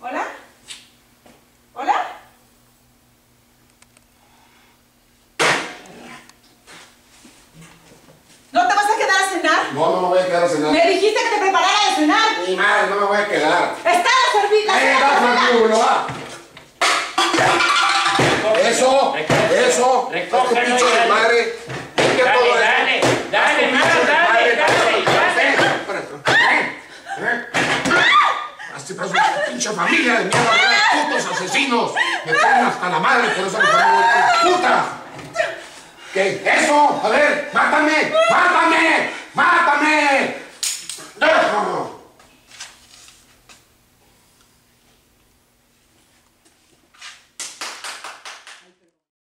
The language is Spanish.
¿Hola? ¿Hola? ¿No te vas a quedar a cenar? No, no me voy a quedar a cenar. Me dijiste que te preparara de cenar. Ni madre, no me voy a quedar. Está la servida. ¡Eh, Francisco, va! Eso, eso, ¿Eh? Así pasa tu pinche familia de mierda, putos asesinos. Me tienen hasta la madre, por eso me ponen puta. ¿Qué? ¡Eso! A ver, mátame, mátame,